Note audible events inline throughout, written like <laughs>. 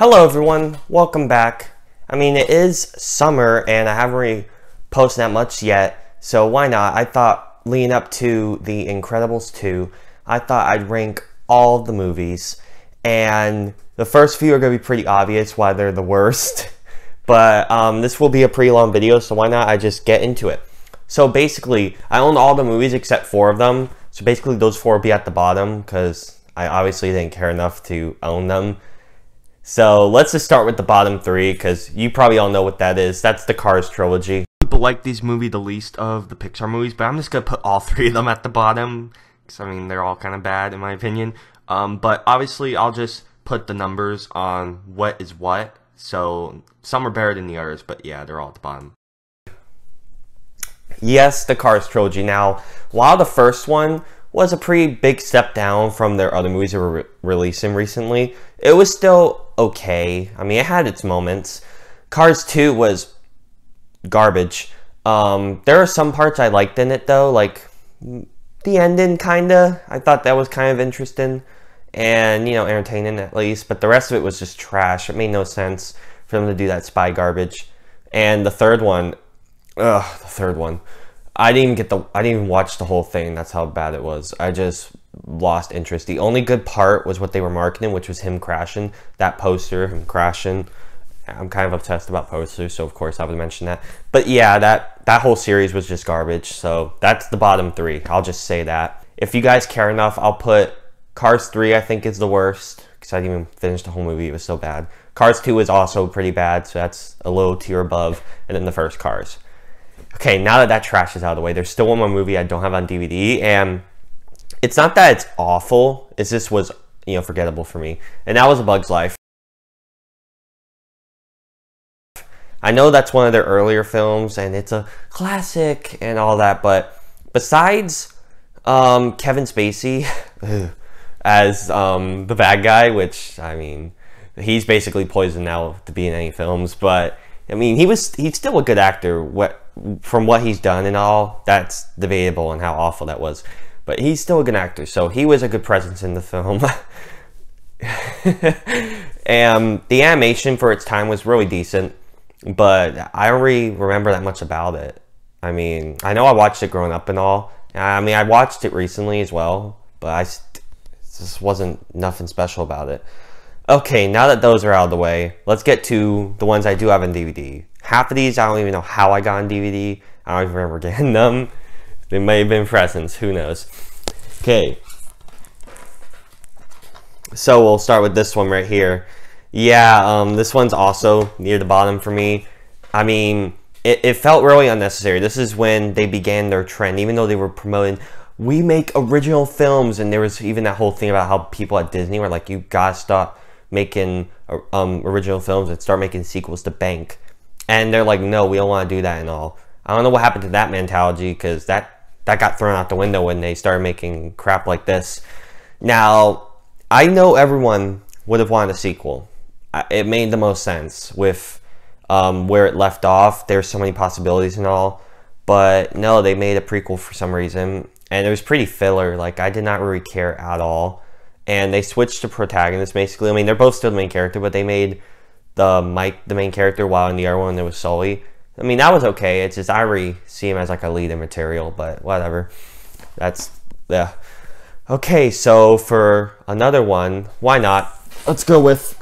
Hello everyone, welcome back. I mean, it is summer and I haven't really posted that much yet, so why not? I thought leading up to The Incredibles 2, I thought I'd rank all the movies, and the first few are going to be pretty obvious why they're the worst, <laughs> but um, this will be a pretty long video, so why not I just get into it. So basically, I own all the movies except four of them, so basically those four will be at the bottom, because I obviously didn't care enough to own them. So let's just start with the bottom three because you probably all know what that is. That's the Cars trilogy. People like these movies the least of the Pixar movies, but I'm just gonna put all <laughs> three of them at the bottom because I mean they're all kind of bad in my opinion. Um, but obviously I'll just put the numbers on what is what. So some are better than the others, but yeah, they're all at the bottom. Yes, the Cars trilogy. Now, while the first one was a pretty big step down from their other movies they were re releasing recently. It was still okay. I mean, it had its moments. Cars 2 was garbage. Um, there are some parts I liked in it, though, like the ending, kinda. I thought that was kind of interesting and, you know, entertaining at least, but the rest of it was just trash. It made no sense for them to do that spy garbage. And the third one, ugh, the third one I didn't even get the I didn't even watch the whole thing. That's how bad it was. I just lost interest. The only good part was what they were marketing, which was him crashing. That poster, him crashing. I'm kind of obsessed about posters, so of course I would mention that. But yeah, that that whole series was just garbage. So that's the bottom three. I'll just say that. If you guys care enough, I'll put Cars 3 I think is the worst because I didn't even finish the whole movie. It was so bad. Cars 2 is also pretty bad, so that's a low tier above. And then the first Cars. Okay, now that that trash is out of the way, there's still one more movie I don't have on DVD, and it's not that it's awful. It's just was you know forgettable for me, and that was A Bug's Life. I know that's one of their earlier films, and it's a classic and all that, but besides um, Kevin Spacey <laughs> as um, the bad guy, which I mean, he's basically poisoned now to be in any films, but I mean, he was he's still a good actor. What from what he's done and all, that's debatable and how awful that was. But he's still a good actor, so he was a good presence in the film. and <laughs> um, the animation for its time was really decent, but I don't really remember that much about it. I mean, I know I watched it growing up and all. I mean, I watched it recently as well, but I just wasn't nothing special about it. Okay, now that those are out of the way, let's get to the ones I do have on DVD. Half of these, I don't even know how I got on DVD. I don't even remember <laughs> getting them. They may have been presents, who knows. Okay. So we'll start with this one right here. Yeah, um, this one's also near the bottom for me. I mean, it, it felt really unnecessary. This is when they began their trend, even though they were promoting, we make original films, and there was even that whole thing about how people at Disney were like, you gotta stop making um, original films and start making sequels to bank. And they're like, no, we don't want to do that and all. I don't know what happened to that mentality because that, that got thrown out the window when they started making crap like this. Now, I know everyone would have wanted a sequel. It made the most sense with um, where it left off. There's so many possibilities and all. But no, they made a prequel for some reason. And it was pretty filler. Like, I did not really care at all and they switched to protagonists basically. I mean, they're both still the main character, but they made the Mike the main character while in the other one there was Sully. I mean, that was okay. It's just I already see him as like a lead in material, but whatever. That's yeah. Okay, so for another one, why not? Let's go with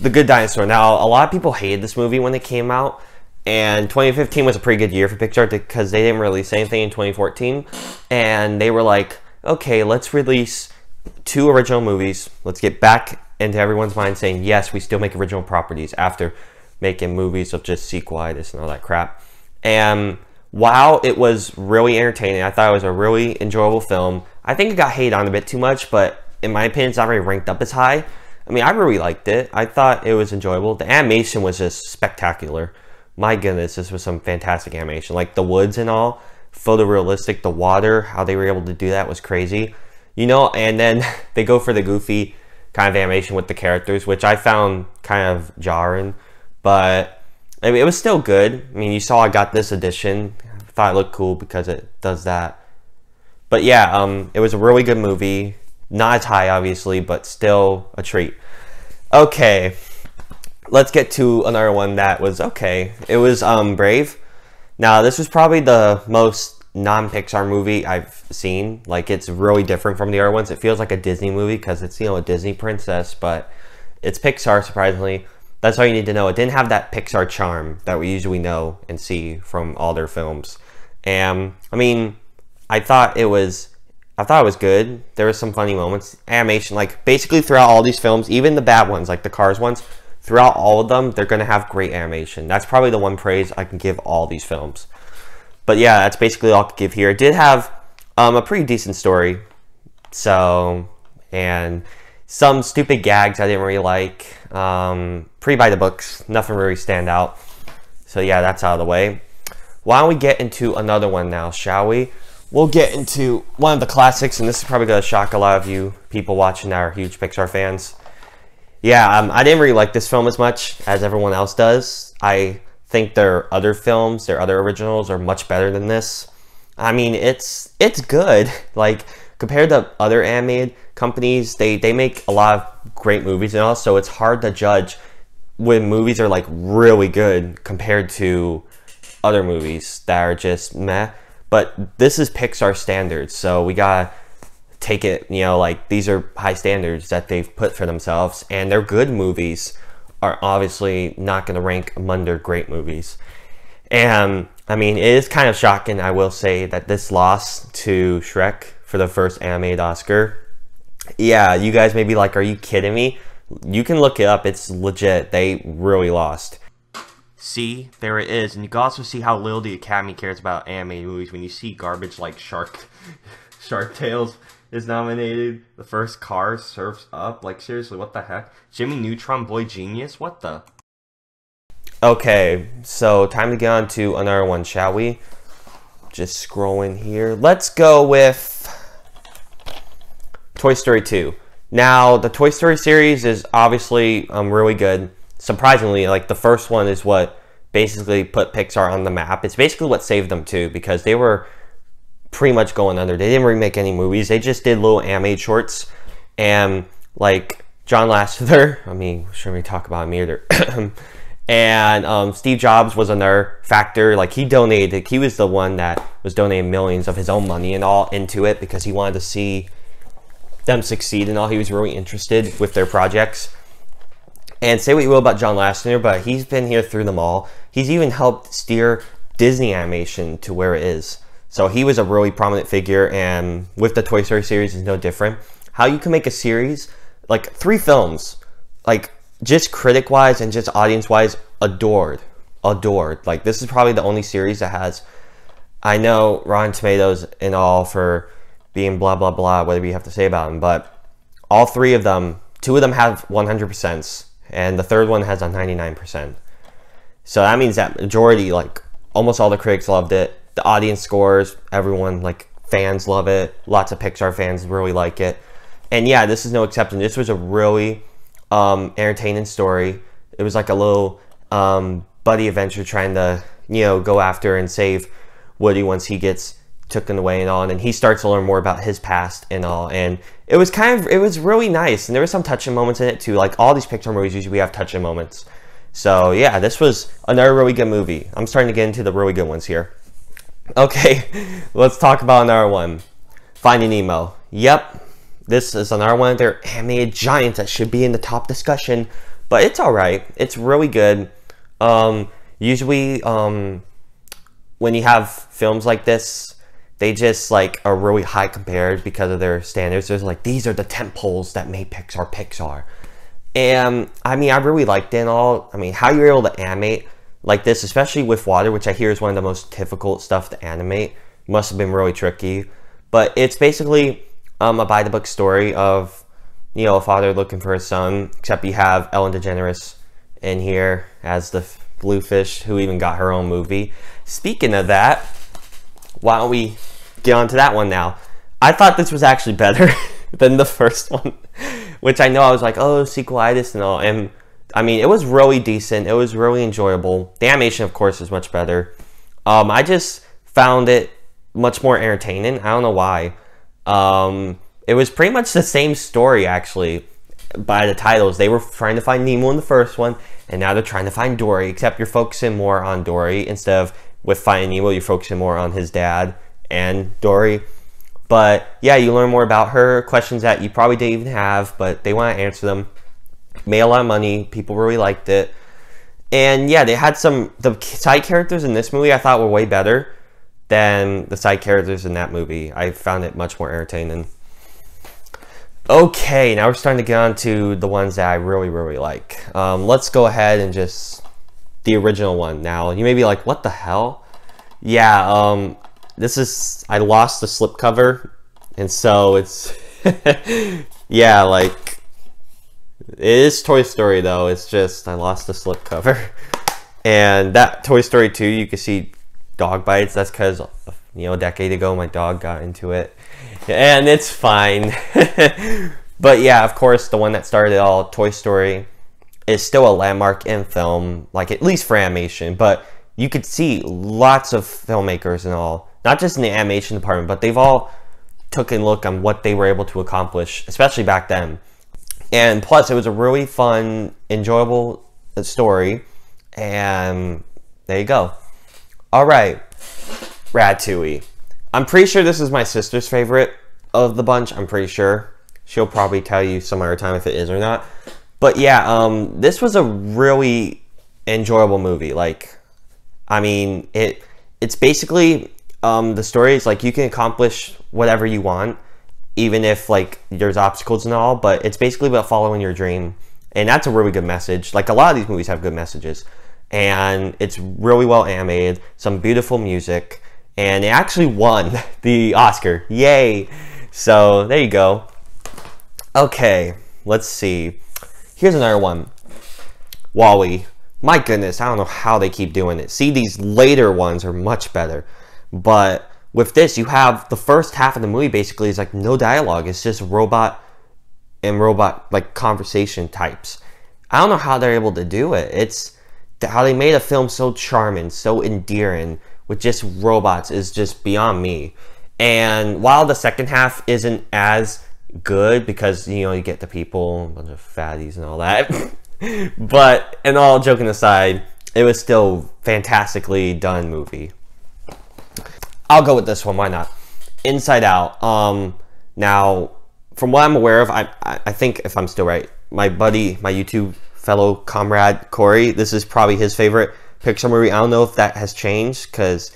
The Good Dinosaur. Now, a lot of people hated this movie when it came out, and 2015 was a pretty good year for Pixar because they didn't release anything in 2014, and they were like, okay, let's release two original movies. Let's get back into everyone's mind saying, yes, we still make original properties after making movies of just sequelitis and all that crap. And while it was really entertaining, I thought it was a really enjoyable film. I think it got hated on a bit too much, but in my opinion, it's not really ranked up as high. I mean, I really liked it. I thought it was enjoyable. The animation was just spectacular. My goodness, this was some fantastic animation. Like the woods and all, photorealistic. The water, how they were able to do that was crazy you know, and then <laughs> they go for the goofy kind of animation with the characters, which I found kind of jarring, but I mean, it was still good. I mean, you saw I got this edition. I thought it looked cool because it does that. But yeah, um, it was a really good movie. Not as high, obviously, but still a treat. Okay, let's get to another one that was okay. It was um, Brave. Now, this was probably the most non-Pixar movie I've seen. Like, it's really different from the other ones. It feels like a Disney movie because it's, you know, a Disney princess, but it's Pixar, surprisingly. That's all you need to know. It didn't have that Pixar charm that we usually know and see from all their films. And, I mean, I thought it was I thought it was good. There was some funny moments. Animation, like basically throughout all these films, even the bad ones, like the Cars ones, throughout all of them, they're gonna have great animation. That's probably the one praise I can give all these films. But yeah, that's basically all I could give here. It did have um, a pretty decent story. So, and some stupid gags I didn't really like. Um, pretty by the books, nothing really stand out. So yeah, that's out of the way. Why don't we get into another one now, shall we? we'll get into one of the classics, and this is probably going to shock a lot of you people watching that are huge Pixar fans. Yeah, um, I didn't really like this film as much as everyone else does. I think their other films, their other originals, are much better than this. I mean, it's it's good. <laughs> Like compared to other animated companies, they they make a lot of great movies and all. So it's hard to judge when movies are like really good compared to other movies that are just meh. But this is Pixar standards, so we gotta take it, you know, like these are high standards that they've put for themselves, and their good movies are obviously not gonna rank among their great movies. And I mean, it is kind of shocking, I will say, that this loss to Shrek for the first animated Oscar. Yeah, you guys may be like, are you kidding me? You can look it up, it's legit. They really lost. See, there it is. And you can also see how little the Academy cares about animated movies when you see garbage like Shark <laughs> Shark Tales is nominated. The first car Surf's Up. Like seriously, what the heck? Jimmy Neutron Boy Genius? What the? Okay, so time to get on to another one, shall we? Just scrolling here. Let's go with Toy Story 2. Now, the Toy Story series is obviously um, really good surprisingly, like the first one is what basically put Pixar on the map. It's basically what saved them too, because they were pretty much going under. They didn't remake any movies. They just did little anime shorts, and like John Lasseter. <laughs> I mean, shouldn't we talk about him either? <coughs> and um, Steve Jobs was another factor. Like he donated. He was the one that was donating millions of his own money and all into it because he wanted to see them succeed and all. He was really interested with their projects. And say what you will about John Lasseter, but he's been here through them all. He's even helped steer Disney animation to where it is. So he was a really prominent figure, and with the Toy Story series is no different. How you can make a series, like three films, like just critic wise and just audience wise, adored. Adored. Like this is probably the only series that has I know Rotten Tomatoes and all for being blah blah blah, whatever you have to say about them, but all three of them, two of them have 100% and the third one has a 99%. So that means that majority, like almost all the critics loved it. The audience scores, everyone, like fans love it. Lots of Pixar fans really like it. And yeah, this is no exception. This was a really um, entertaining story. It was like a little um, buddy adventure trying to, you know, go after and save Woody once he gets taken away and all. And he starts to learn more about his past and all. And it was kind of, it was really nice. And there were some touching moments in it too. Like all these Pixar movies usually we have touching moments. So yeah, this was another really good movie. I'm starting to get into the really good ones here. Okay, <laughs> let's talk about another one. Finding Nemo. Yep, this is another one of their animated giants that should be in the top discussion. But it's alright. It's really good. Um, usually, um, when you have films like this, they just like are really high compared because of their standards. There's like these are the tent poles that made Pixar Pixar. And I mean, I really liked it and all. I mean, how you're able to animate like this, especially with water, which I hear is one of the most difficult stuff to animate, must have been really tricky. But it's basically um, a by the book story of you know a father looking for his son. Except you have Ellen DeGeneres in here as the bluefish, who even got her own movie. Speaking of that, why don't we get on to that one now? I thought this was actually better <laughs> than the first one, which I know I was like, oh, sequelitis and all. And I mean, it was really decent. It was really enjoyable. The animation, of course, is much better. Um, I just found it much more entertaining. I don't know why. Um, it was pretty much the same story, actually. by the titles, they were trying to find Nemo in the first one, and now they're trying to find Dory. Except you're focusing more on Dory instead of with Finding Nemo, you're focusing more on his dad and Dory. But yeah, you learn more about her, questions that you probably didn't even have, but they want to answer them. Made a lot of money. People really liked it. And yeah, they had some, the side characters in this movie I thought were way better than the side characters in that movie. I found it much more entertaining. Okay, now we're starting to get on to the ones that I really, really like. Um, let's go ahead and just the original one now. You may be like, what the hell? Yeah, um, this is, I lost the slipcover, and so it's, <laughs> yeah, like, it is Toy Story though, it's just, I lost the slipcover. <laughs> And that Toy Story 2, you can see dog bites, that's because, you know, a decade ago my dog got into it. And it's fine. <laughs> but yeah, of course, the one that started it all, Toy Story, is still a landmark in film, like at least for animation, but you could see lots of filmmakers and all not just in the animation department, but they've all took a look on what they were able to accomplish, especially back then. And plus, it was a really fun, enjoyable uh, story. And there you go. All right, Ratatouille. I'm pretty sure this is my sister's favorite of the bunch. I'm pretty sure. She'll probably tell you some other time if it is or not. But yeah, um, this was a really enjoyable movie. Like, I mean, it it's basically um, the story is like you can accomplish whatever you want, even if like there's obstacles and all. But it's basically about following your dream, and that's a really good message. Like a lot of these movies have good messages, and it's really well animated. Some beautiful music, and it actually won <laughs> the Oscar. Yay! So there you go. Okay, let's see. Here's another one. WALL-E. My goodness, I don't know how they keep doing it. See, these later ones are much better. But with this, you have the first half of the movie basically is like no dialogue. It's just robot and robot like conversation types. I don't know how they're able to do it. It's how they made a film so charming, so endearing with just robots is just beyond me. And while the second half isn't as good because you know you get the people, a bunch of fatties and all that. <laughs> but and all joking aside, it was still fantastically done movie. I'll go with this one. Why not? Inside Out. Um, now, from what I'm aware of, I, I think if I'm still right, my buddy, my YouTube fellow comrade Corey, this is probably his favorite Pixar movie. I don't know if that has changed because,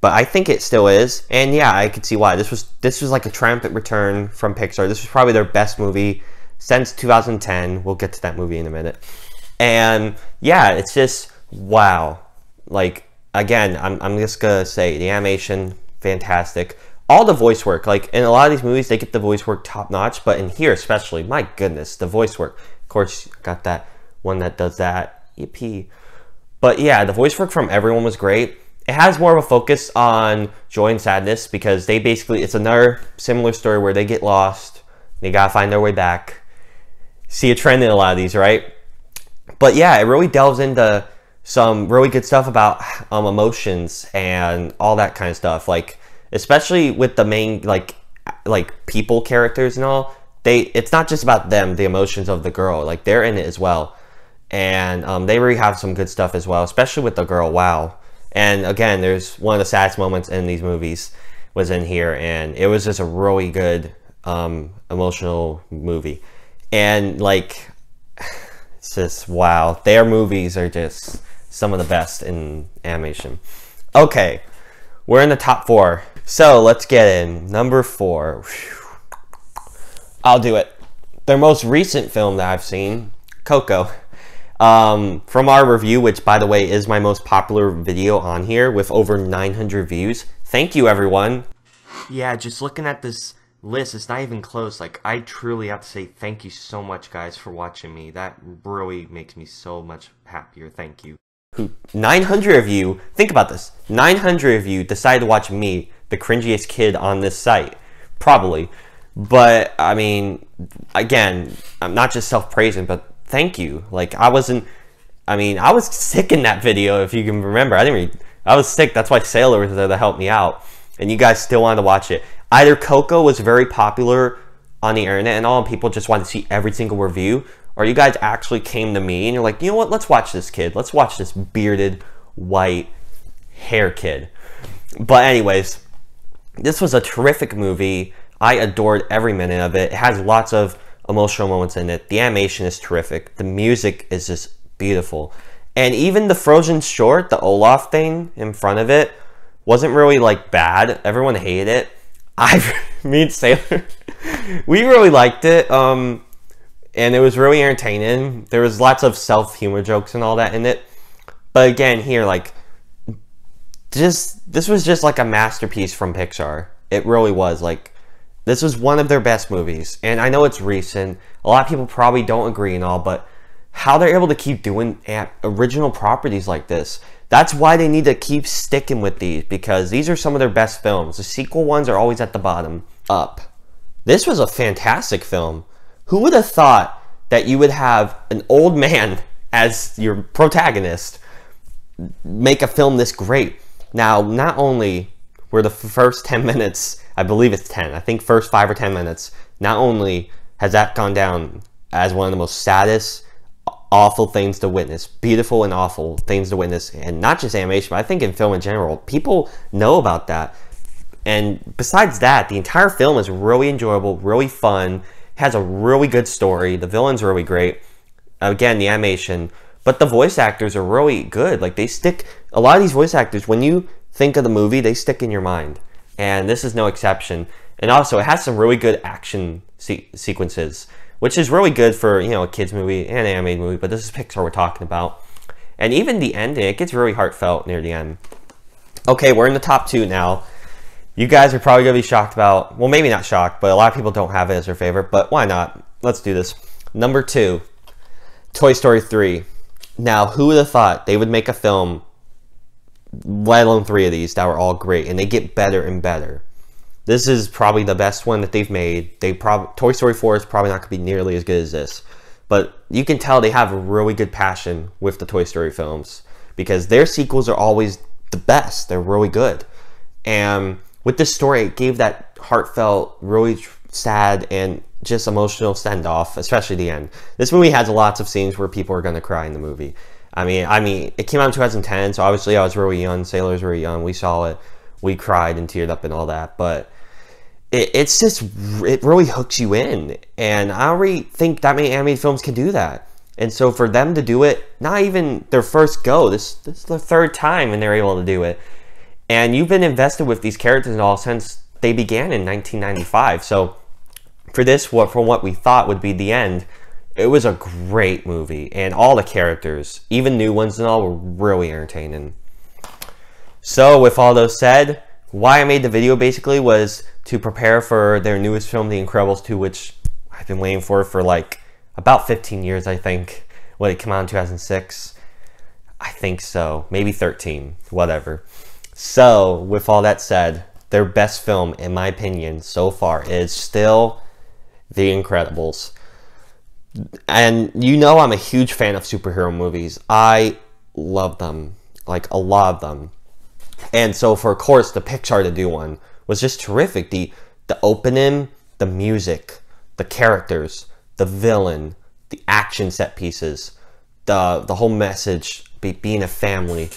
but I think it still is. And yeah, I could see why. This was this was like a triumphant return from Pixar. This was probably their best movie since 2010. We'll get to that movie in a minute. And yeah, it's just wow. Like again, I'm, I'm just gonna say the animation, fantastic. All the voice work, like in a lot of these movies, they get the voice work top notch, but in here especially, my goodness, the voice work. Of course, got that one that does that. Yippee. But yeah, the voice work from everyone was great. It has more of a focus on joy and sadness because they basically, it's another similar story where they get lost, they gotta find their way back. See a trend in a lot of these, right? But yeah, it really delves into some really good stuff about um, emotions and all that kind of stuff. Like especially with the main like like people characters and all. They it's not just about them, the emotions of the girl. Like they're in it as well, and um, they really have some good stuff as well. Especially with the girl. Wow. And again, there's one of the saddest moments in these movies was in here, and it was just a really good um, emotional movie. And like, <sighs> it's just wow. Their movies are just some of the best in animation. Okay, we're in the top four. So let's get in. Number four. I'll do it. Their most recent film that I've seen, Coco. Um, from our review, which by the way is my most popular video on here with over 900 views. Thank you, everyone. Yeah, just looking at this list, it's not even close. Like, I truly have to say thank you so much, guys, for watching me. That really makes me so much happier. Thank you 900 of you, think about this, 900 of you decided to watch me, the cringiest kid on this site. Probably. But, I mean, again, I'm not just self-praising, but thank you. Like, I wasn't, I mean, I was sick in that video, if you can remember. I didn't really, I was sick. That's why Sailor was there to help me out. And you guys still wanted to watch it. Either Coco was very popular on the internet and all, and people just wanted to see every single review, or you guys actually came to me and you're like, you know what, let's watch this kid. Let's watch this bearded, white hair kid. But, anyways, this was a terrific movie. I adored every minute of it. It has lots of emotional moments in it. The animation is terrific. The music is just beautiful. And even the Frozen short, the Olaf thing in front of it, wasn't really like bad. Everyone hated it. <laughs> I, me and Sailor, <laughs> we really liked it. Um, and it was really entertaining. There was lots of self humor jokes and all that in it. But again, here, like, just this was just like a masterpiece from Pixar. It really was. Like, this was one of their best movies. And I know it's recent. A lot of people probably don't agree and all, but how they're able to keep doing original properties like this. That's why they need to keep sticking with these because these are some of their best films. The sequel ones are always at the bottom. Up. This was a fantastic film. Who would have thought that you would have an old man <laughs> as your protagonist make a film this great? Now, not only were the first 10 minutes, I believe it's 10, I think first 5 or 10 minutes, not only has that gone down as one of the most saddest awful things to witness, beautiful and awful things to witness, and not just animation, but I think in film in general. People know about that. And besides that, the entire film is really enjoyable, really fun, has a really good story. The villain's really great. Again, the animation, but the voice actors are really good. Like they stick a lot of these voice actors when you think of the movie, they stick in your mind. And this is no exception. And also, it has some really good action se- sequences which is really good for you know a kids movie and an animated movie. But this is Pixar we're talking about, and even the ending it gets really heartfelt near the end. Okay, we're in the top two now. You guys are probably gonna be shocked about. Well, maybe not shocked, but a lot of people don't have it as their favorite. But why not? Let's do this. Number two, Toy Story three. Now, who would have thought they would make a film, let alone three of these, that were all great, and they get better and better. This is probably the best one that they've made. They probably Toy Story 4 is probably not going to be nearly as good as this. But you can tell they have a really good passion with the Toy Story films because their sequels are always the best. They're really good. And with this story, it gave that heartfelt, really sad, and just emotional send off, especially the end. This movie has lots of scenes where people are going to cry in the movie. I mean, I mean, it came out in 2010, so obviously I was really young. Sailors were young. We saw it we cried and teared up and all that. But it, it's just it really hooks you in, and I don't really think that many animated films can do that. And so for them to do it, not even their first go, this this is the third time, and they're able to do it. And you've been invested with these characters all since they began in 1995. So for this, what from what we thought would be the end, it was a great movie, and all the characters, even new ones and all, were really entertaining. So with all those said, why I made the video basically was to prepare for their newest film, The Incredibles 2, which I've been waiting for for like about 15 years, I think. When it came out in 2006? I think so. Maybe 13. Whatever. So, with all that said, their best film, in my opinion, so far is still The Incredibles. And you know I'm a huge fan of superhero movies. I love them. Like, a lot of them. And so for of course the Pixar to do one was just terrific. The the opening, the music, the characters, the villain, the action set pieces, the the whole message, be, being a family,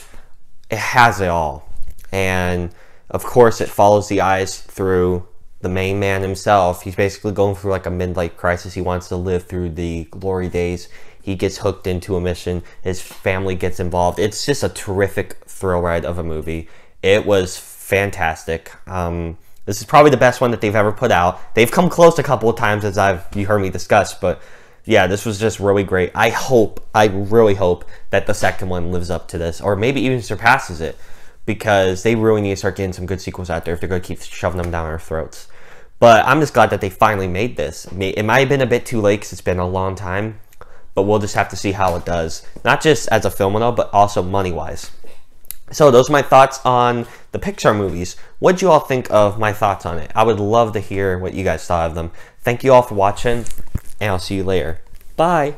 it has it all. And of course it follows the eyes through the main man himself. He's basically going through like a midlife crisis. He wants to live through the glory days. He gets hooked into a mission. His family gets involved. It's just a terrific thrill ride of a movie. It was fantastic. Um, this is probably the best one that they've ever put out. They've come close a couple of times as I've you heard me discuss, but yeah, this was just really great. I hope, I really hope that the second one lives up to this, or maybe even surpasses it, because they really need to start getting some good sequels out there if they're going to keep shoving them down our throats. But I'm just glad that they finally made this. It might have been a bit too late because it's been a long time, but we'll just have to see how it does. Not just as a film and all, but also money-wise. So those are my thoughts on the Pixar movies. What do you all think of my thoughts on it? I would love to hear what you guys thought of them. Thank you all for watching, and I'll see you later. Bye!